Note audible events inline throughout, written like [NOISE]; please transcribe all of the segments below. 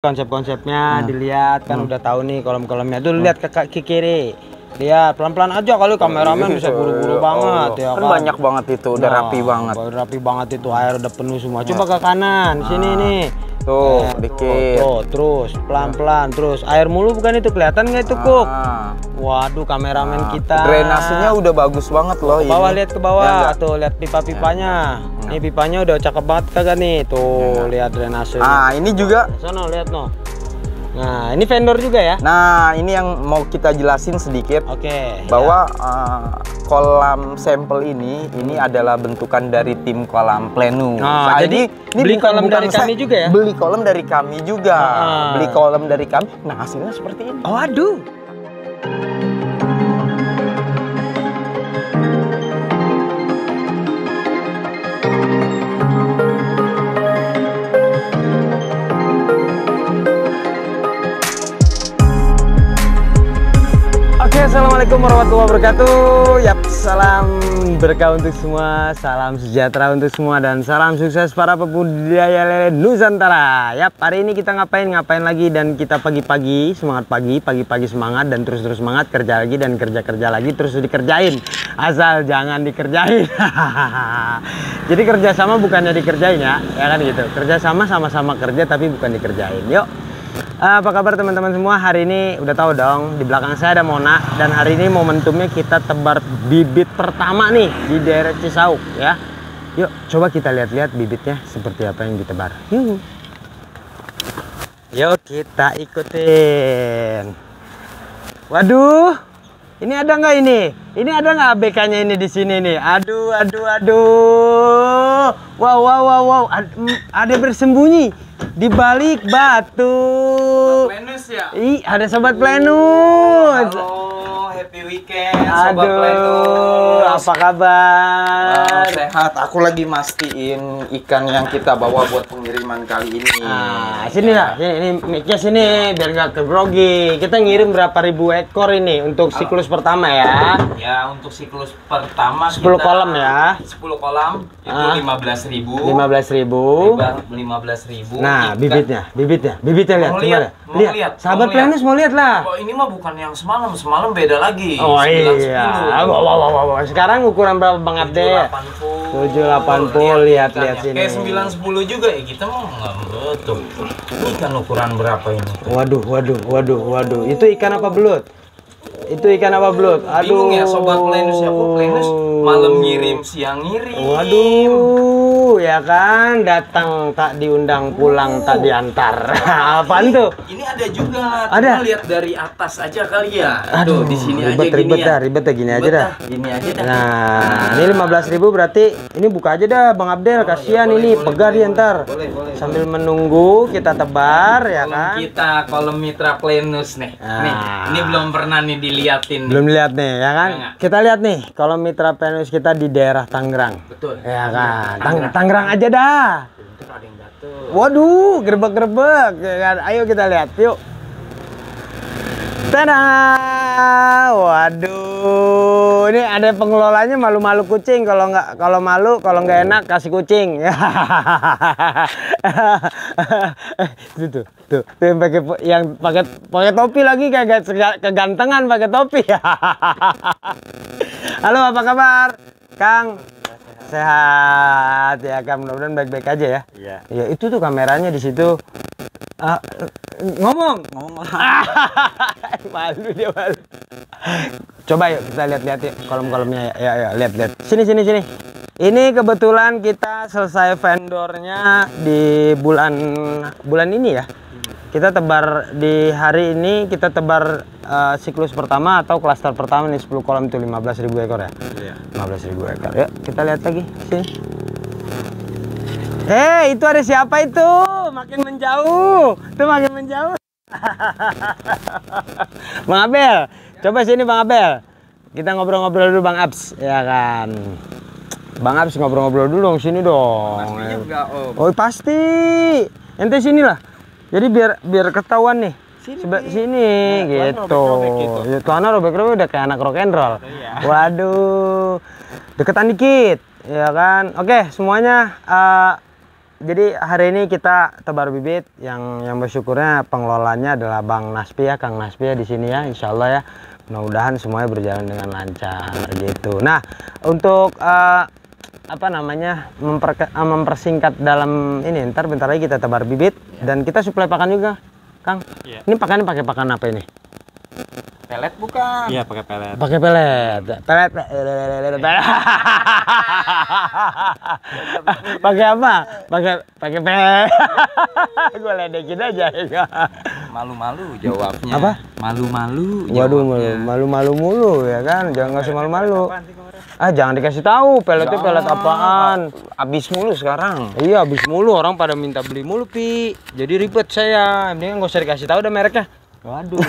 konsep-konsepnya Hmm. dilihat kan udah tahu nih kolom-kolomnya. Tuh lihat ke kaki kiri. Lihat pelan-pelan aja kali kameramen bisa buru-buru banget ya kan banyak banget itu udah Nah, rapi banget. udah rapi banget itu air udah penuh semua. Coba ke kanan sini nih. Tuh Eh, dikit. tuh, terus pelan-pelan terus. Air mulu bukan itu kelihatan nggak itu kuk? Ah. waduh kameramen kita. drainasenya udah bagus banget loh bawah ini. lihat ke bawah. Ya tuh lihat pipa-pipanya ini pipanya udah cakep banget kagak nih tuh lihat drainase ah ini juga Sono lihat no. Nah, ini vendor juga ya? nah ini yang mau kita jelasin sedikit Oke. bahwa uh, kolam sampel ini ini adalah bentukan dari tim kolam plenu. Nah, jadi beli kolam dari kami juga ya? Beli kolam dari kami juga. Ah. Beli kolam dari kami. Nah, hasilnya seperti ini. Oh, aduh. Assalamualaikum warahmatullahi wabarakatuh. Yap, salam berkah untuk semua, salam sejahtera untuk semua, dan salam sukses para pebudaya lele Nusantara. Yap, hari ini kita ngapain ngapain lagi dan kita pagi-pagi semangat pagi, pagi-pagi semangat dan terus-terus semangat kerja lagi dan kerja-kerja lagi terus dikerjain. Asal jangan dikerjain. [LAUGHS] Jadi kerjasama bukannya dikerjain ya, ya kan gitu. Kerjasama sama-sama kerja tapi bukan dikerjain. Yuk. Apa kabar teman-teman semua? Hari ini udah tahu dong, di belakang saya ada Mona dan hari ini momentumnya kita tebar bibit pertama nih di daerah Cisauk ya. Yuk, coba kita lihat-lihat bibitnya seperti apa yang ditebar. Yuk. Yuk kita ikutin. Waduh, ini ada nggak ini? Ini ada nggak ABK-nya ini di sini nih? Aduh, aduh, aduh. Wow, wow, wow, wow. Mm, Ada bersembunyi di balik batu. Plenus ya. Ih, ada sobat plenus. Halo, happy weekend sobat Aduh, Plenus. apa kabar? Ah, sehat. Aku lagi mastiin ikan yang kita bawa buat pengiriman kali ini. Nah, sini lah, sini, ini mic-nya sini biar nggak kegrogi. Kita ngirim berapa ribu ekor ini untuk siklus pertama ya? Ya untuk siklus pertama 10 kolam ya? 10 kolam itu Ah. 15.000 ribu. 15 ribu. Lima belas ribu. Nah, bibitnya, bibitnya, bibitnya lihat, Mau lihat? lihat. Mau Lihat, lihat? sahabat plenus mau lihat lah. Oh ini mah bukan yang semalam, semalam beda lagi. Oh 9, iya. 10. Wow, wow, wow, wow. Sekarang ukuran berapa Bang Abde? 780. 780, lihat, lihat ikannya. sini. Kayak 9 10 juga ya kita mau betul. Ini kan ukuran berapa ini? Waduh, waduh, waduh, waduh. Itu ikan apa belut? Itu ikan apa belut? Aduh. Bingung ya sobat Plenus ya, Plenus malam ngirim, siang ngirim. Waduh, ya kan datang tak diundang pulang tak diantar. [LAUGHS] Apaan tuh? Ini ada juga. Ada? Cuma lihat dari atas aja kali ya. Aduh, di sini aja ribet, gini ribet ya. dah, ribet dah gini aja Ribet dah. Gini aja dah. Nah, ini 15.000 berarti ini buka aja dah Bang Abdel, kasihan boleh, ini boleh, pegar boleh, dia ntar. boleh, boleh, Sambil menunggu kita tebar ya kolom kan. kita kolom mitra plenus nih. Ah. Nih, ini belum pernah nih diliatin. nih. Belum lihat nih ya kan. Enggak. Kita lihat nih kalau mitra penus kita di daerah Tangerang. Betul. Ya kan. Tang- Tangerang aja dah. Waduh, gerbek-gerbek. Kan? Ayo kita lihat, yuk. Tada! Waduh, ini ada pengelolanya malu-malu kucing. Kalau nggak, kalau malu, kalau nggak enak kasih kucing. [LAUGHS] tuh, tuh, tuh, tuh yang pakai yang pakai pakai topi lagi kayak kegantengan pakai topi. [LAUGHS] Halo, apa kabar, Kang? Sehat ya kan mudah-mudahan baik-baik aja ya. Iya. Ya itu tuh kameranya di situ. Ah, ngomong, ngomong. [LAUGHS] malu dia malu. Coba yuk kita lihat-lihat yuk kolom-kolomnya ya. Ya, ya lihat lihat. Sini sini sini. Ini kebetulan kita selesai vendornya di bulan bulan ini ya. Kita tebar di hari ini kita tebar eh, siklus pertama atau klaster pertama nih 10 kolam itu 15.000 ekor ya. Iya. 15.000 ekor. Yuk, kita lihat lagi sini. Eh, itu ada siapa itu? Makin menjauh. Tuh makin menjauh. [LAUGHS] Bang Abel, coba sini Bang Abel. Kita ngobrol-ngobrol dulu Bang Abs, ya kan. Bang Abs ngobrol-ngobrol dulu dong sini dong. enggak, Om. Oh, pasti. Ente sinilah. Jadi biar biar ketahuan nih. Sini, sini gitu. robek-robek gitu. Ya, celana robek-robek udah kayak anak rock and roll. Waduh. Deketan dikit, ya kan? Oke, semuanya eh, jadi hari ini kita tebar bibit yang yang bersyukurnya pengelolanya adalah Bang Naspi ya, Kang Naspi ya di sini ya, Insya Allah ya. Mudah-mudahan semuanya berjalan dengan lancar gitu. Nah, untuk eh, apa namanya memperke- eh, mempersingkat dalam ini, ntar bentar lagi kita tebar bibit dan kita suplai pakan juga, Kang. Iya. Ini pakannya pakai pakan apa ini? Pelet bukan? Iya pakai pelet. Pakai pelet. Pelet. pelet. [LAUGHS] pakai apa? Pakai pakai pelet. [LAUGHS] Gue ledekin aja. Malu-malu jawabnya. Apa? Malu-malu. Waduh, malu-malu mulu ya kan? Jangan ngasih malu-malu. Ah, jangan dikasih tahu peletnya pelet apaan. Abis mulu sekarang. Iya, habis mulu orang pada minta beli mulu, Pi. Jadi ribet saya. Mendingan nggak usah dikasih tahu dah mereknya. Waduh.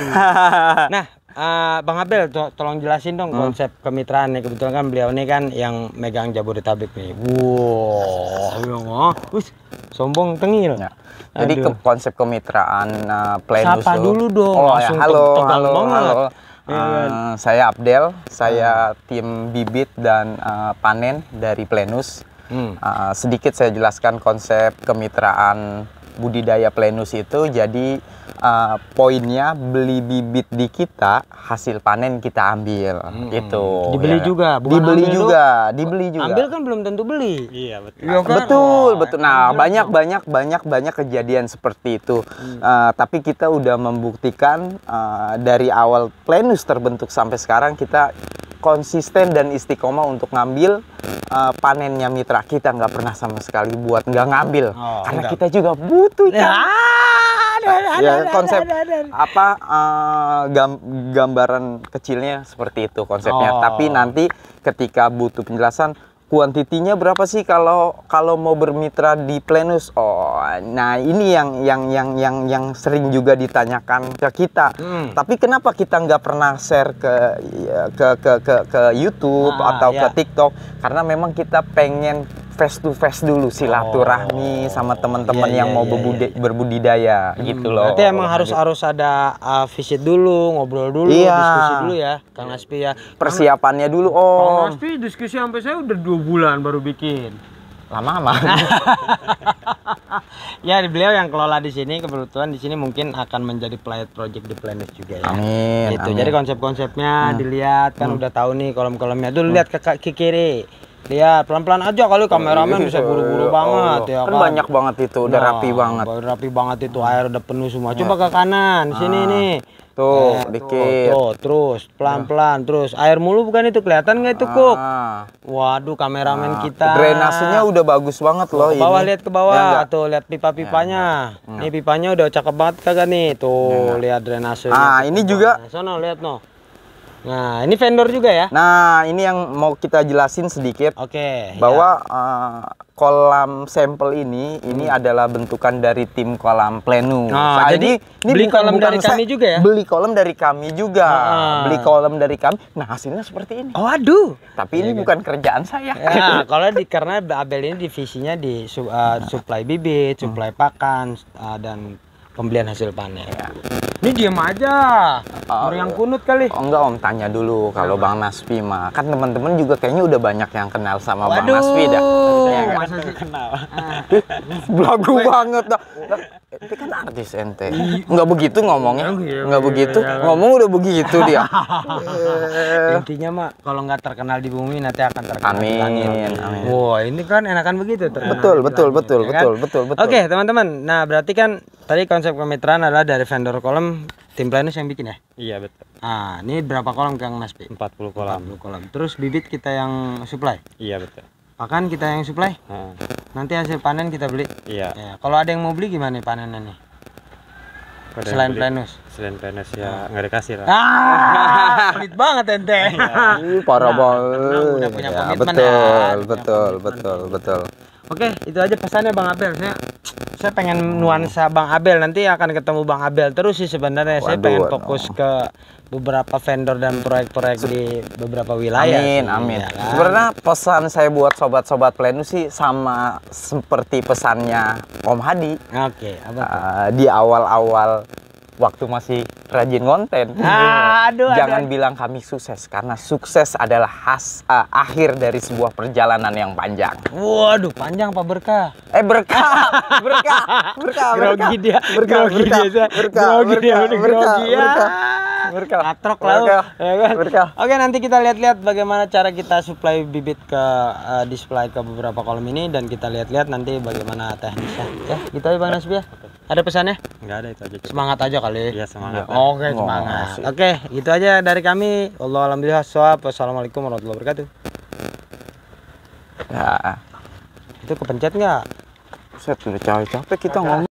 [LAUGHS] nah, eh, Bang Abel, to- tolong jelasin dong konsep kemitraan nih. Kebetulan kan beliau ini kan yang megang Jabodetabek nih. Wow, ya mah. Wis, sombong tengil. Ya. Jadi Aduh. ke- konsep kemitraan uh, Plenus Sapa dulu dong, Oh langsung ya, halo, halo, banget. halo. Iya? Uh, saya Abdel, saya tim bibit dan uh, panen dari Plenus. Hmm. Uh, sedikit saya jelaskan konsep kemitraan budidaya Plenus itu. Jadi uh, poinnya beli bibit di kita, hasil panen kita ambil. Itu. Hmm. Dibeli ya. juga, bukan Dibeli ambil juga, dibeli juga. Ambil kan belum tentu beli. Iya betul. Iya kan? Betul, betul. Nah, banyak banyak banyak banyak kejadian seperti itu. Uh, tapi kita udah membuktikan uh, dari awal Plenus terbentuk sampai sekarang kita konsisten dan istiqomah untuk ngambil uh, panennya mitra kita nggak pernah sama sekali buat nggak ngambil Oh, karena enggak. kita juga butuh Ya, ya konsep apa uh, gam- gambaran kecilnya seperti itu konsepnya Oh. tapi nanti ketika butuh penjelasan kuantitinya berapa sih kalau kalau mau bermitra di Plenus oh nah ini yang yang yang yang yang sering juga ditanyakan ke kita Hmm. tapi kenapa kita nggak pernah share ke ya, ke ke ke, ke YouTube Ah, atau ya. ke TikTok karena memang kita pengen face to face dulu silaturahmi sama teman-teman Iya, yang iya, mau iya, berbudi- berbudidaya gitu loh. Berarti emang harus harus ada uh, visit dulu, ngobrol dulu, Iya. diskusi dulu ya, Kang Naspi ya. persiapannya dulu Kang om. Naspi diskusi sampai saya udah dua bulan baru bikin. Lama-lama. [LAUGHS] Ya beliau yang kelola di sini kebetulan di sini mungkin akan menjadi pilot project di Planet juga ya. Amin, Gitu. amin. Jadi konsep-konsepnya dilihat kan udah tahu nih kolom-kolomnya. Dulu lihat ke, ke kiri. Lihat pelan-pelan aja kali kameramen bisa buru-buru banget ya kan kan. banyak banget itu, udah Nah, rapi banget. Udah rapi banget itu air udah penuh semua. Coba ke kanan, sini nih. Tuh, Eh, dikit. Tuh, terus pelan-pelan terus. Air mulu bukan itu kelihatan nggak itu kuk? Ah, Waduh, kameramen kita. Drainasenya udah bagus banget loh Ke bawah ini. lihat ke Ya bawah, enggak? tuh lihat pipa-pipanya. Nih pipanya udah cakep banget kagak nih? Tuh, lihat drainasenya. Ah, ini juga Nah, sono lihat no. Nah, ini vendor juga ya? Nah, ini yang mau kita jelasin sedikit Oke. bahwa eh, kolam sampel ini ini adalah bentukan dari tim kolam Plenus. Nah, jadi beli kolam dari kami juga ya? Beli kolam dari kami juga. Ah. Beli kolam dari kami. Nah, hasilnya seperti ini. ya. Oh, aduh. Tapi ini bukan kerjaan saya. Ya, kalau di karena Abel ini divisinya di uh, supply bibit, supply pakan uh, dan pembelian hasil panen. Ini diam aja. Baru yang kunut kali. Oh enggak om, tanya dulu kalau Bang Naspi mah. Kan teman-teman juga kayaknya udah banyak yang kenal sama Bang Naspi dah. Ya kan? masa sih kenal. Belagu banget dah. Ente kan artis ente. Enggak begitu ngomongnya. Iya, Enggak iya, begitu. iya, iya. Ngomong udah begitu dia. [LAUGHS] Intinya mak kalau nggak terkenal di bumi nanti akan terkenal di Amin, langit. amin. Wah ini kan enakan begitu terkenal Betul, di betul, langit, betul, ya kan? betul, betul, betul. Oke teman-teman, nah berarti kan tadi konsep kemitraan adalah dari vendor kolam tim Planus yang bikin ya. Iya betul. Ah ini berapa kolam Kang Naspi? 40 kolam. 40 kolam. Terus bibit kita yang supply, Iya betul. Pakan kita yang supply. Nah, Nanti hasil panen kita beli. iya. Ya, kalau ada yang mau beli gimana nih panennya nih? Pada Selain Planus. Selain Planus ya nggak dikasih lah. Ah, [LAUGHS] pelit banget ente. Ih, parah banget. tenang, udah punya Ya, komitmen betul, ya. Punya betul, komitmen. betul, betul. Oke, itu aja pesannya Bang Abel. Saya saya pengen nuansa Bang Abel nanti akan ketemu Bang Abel terus sih sebenarnya. saya pengen fokus ke beberapa vendor dan proyek-proyek di beberapa wilayah. Amin, sih, amin. ya kan? Sebenarnya pesan saya buat sobat-sobat Plenus sih sama seperti pesannya Om Hadi Oke, apa tuh? Uh, di awal-awal waktu masih rajin konten. Ah, aduh, Jangan aduh. bilang kami sukses karena sukses adalah has eh, akhir dari sebuah perjalanan yang panjang. Waduh, panjang Pak berkah. Eh berkah, berkah, [LAUGHS] berkah, berkah, Grogi dia, berkah, grogi berkah, dia, berkah, grogi dia, berkah, grogi ya. berkah, Atrok lah, berkah, ya kan? berkah. Oke, nanti kita lihat-lihat bagaimana cara kita supply bibit ke eh, display ke beberapa kolom ini dan kita lihat-lihat nanti bagaimana teknisnya. Ya, gitu aja Bang Nasbi ya. Ada pesannya? Enggak ada itu aja. Cuk. Semangat aja kali. Iya, semangat. Oke, Oh, semangat. Oke, itu aja dari kami. Allah alhamdulillah swab. Wassalamualaikum warahmatullahi wabarakatuh. Ya, Itu kepencet nggak? set udah capek-capek kita ngomong.